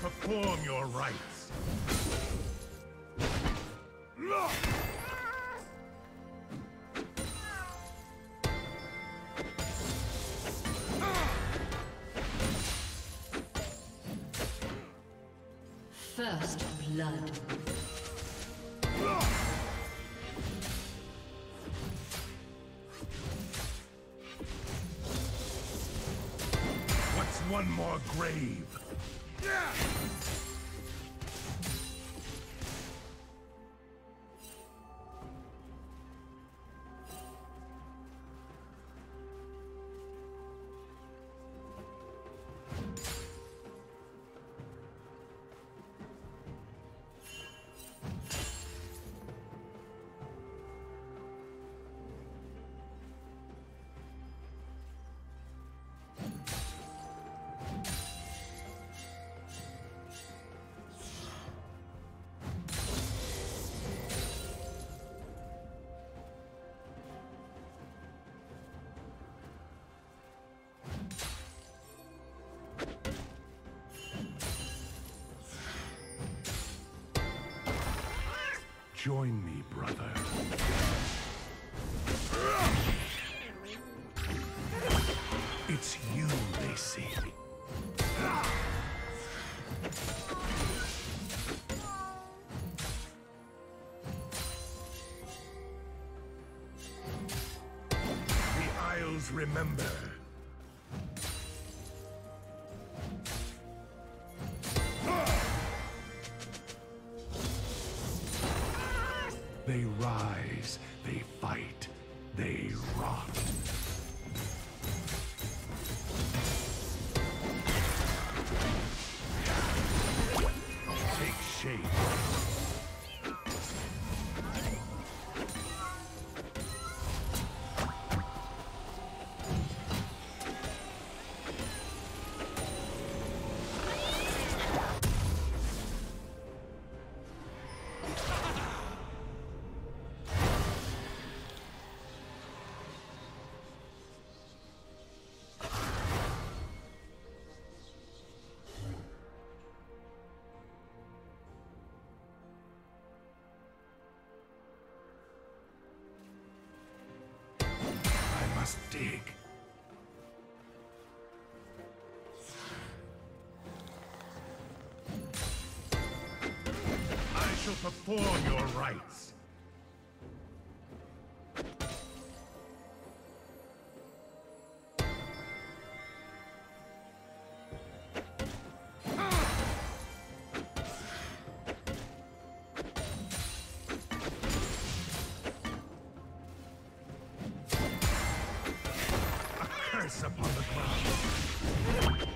perform your rites. First blood. What's one more grave? Join me, brother. It's you they seek. The Isles remember. Perform your rites. Upon the ground.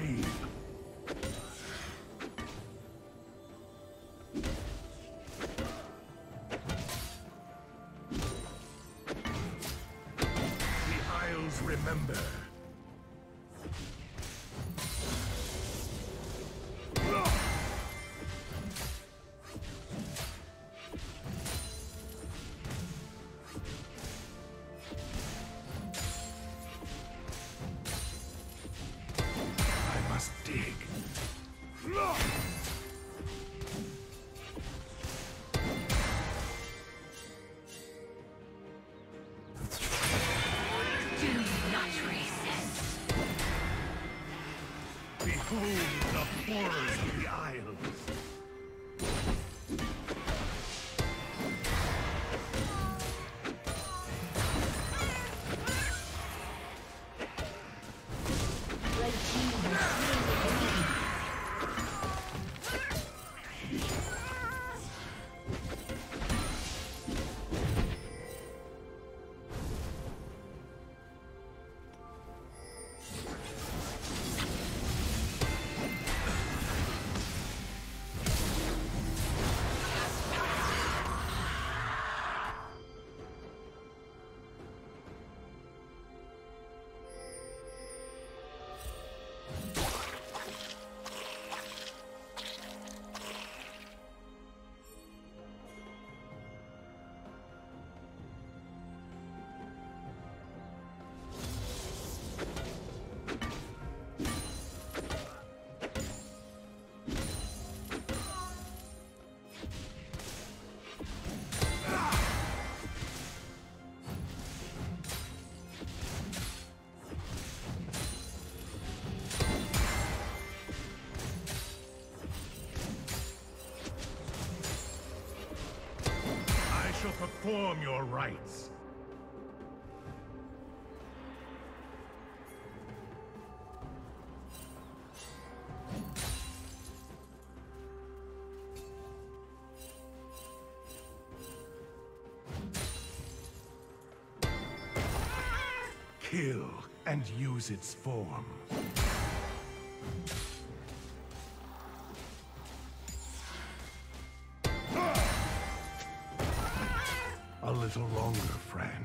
More your rites. Kill and use its form. Little longer, friend,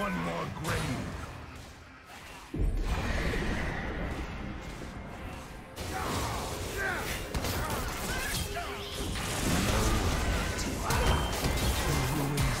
One more grave? The ruins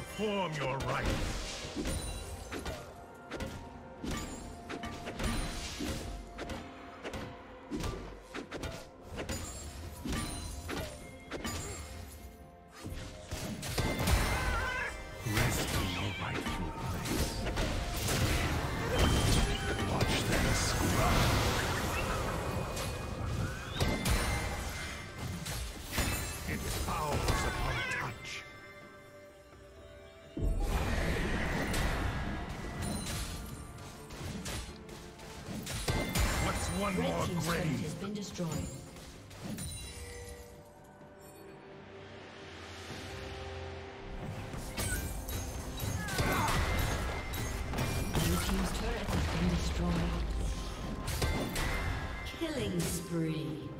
Perform your rites. Turret has been destroyed. Turret has been destroyed. Killing spree.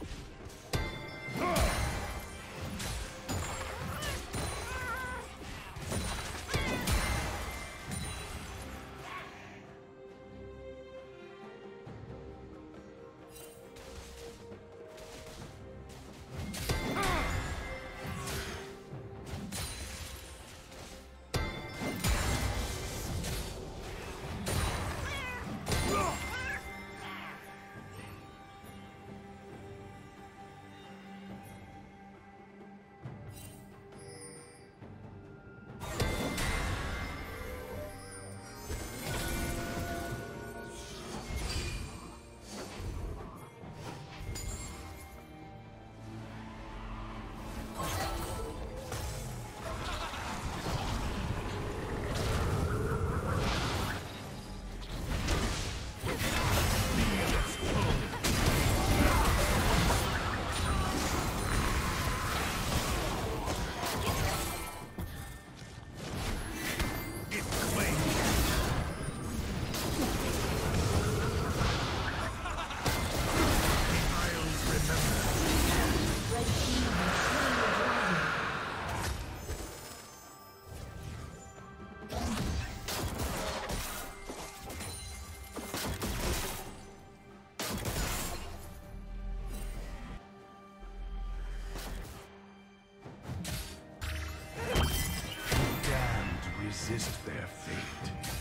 you resist their fate.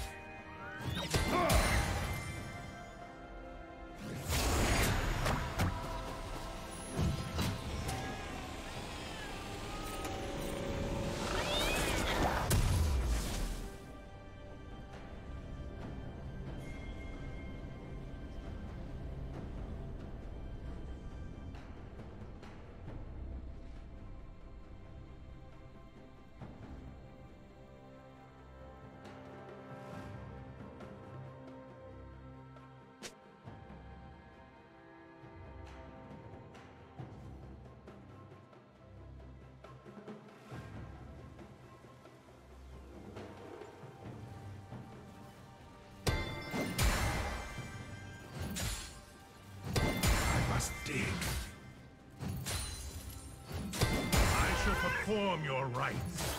perform your rites.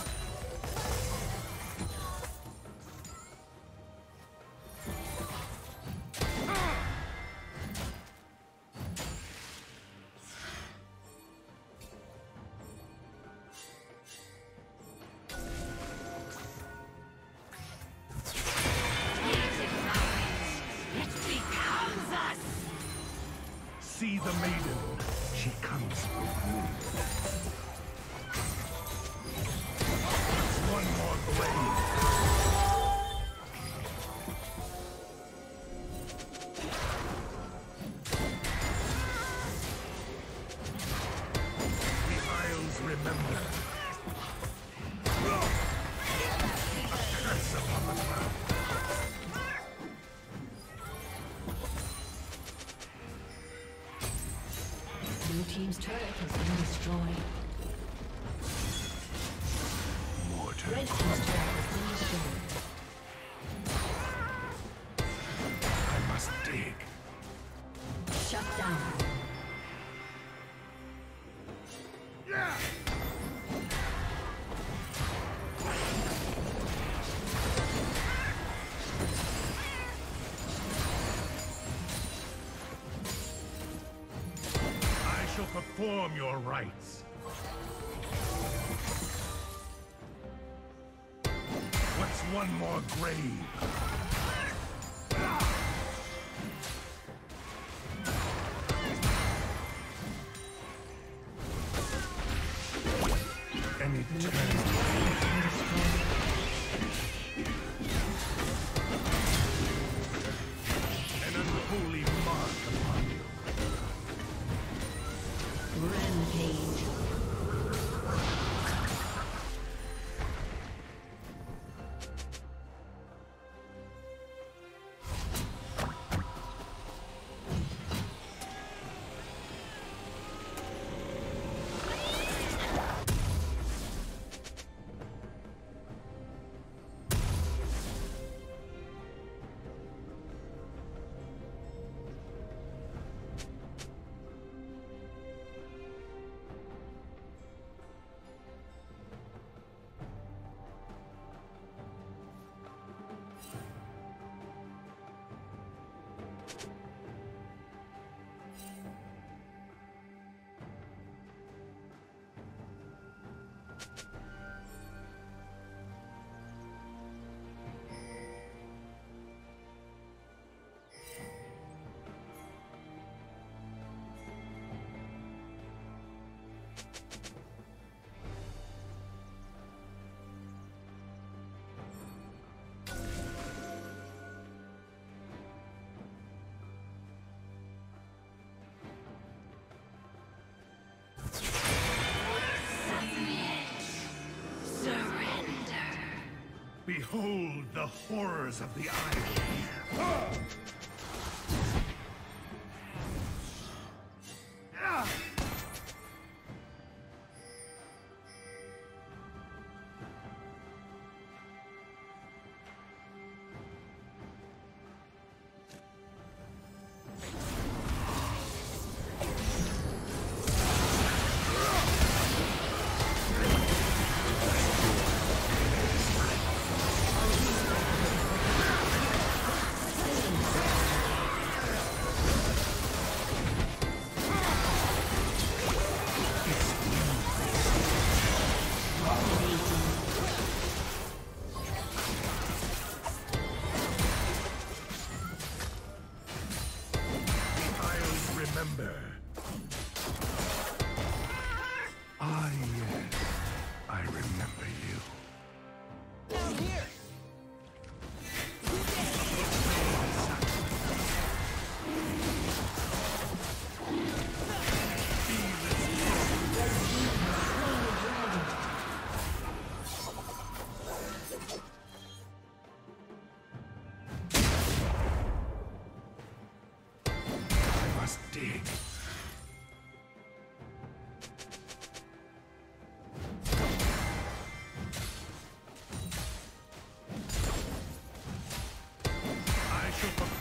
your rites. What's one more grave? Any time. Behold the horrors of the island.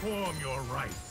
Perform your rites.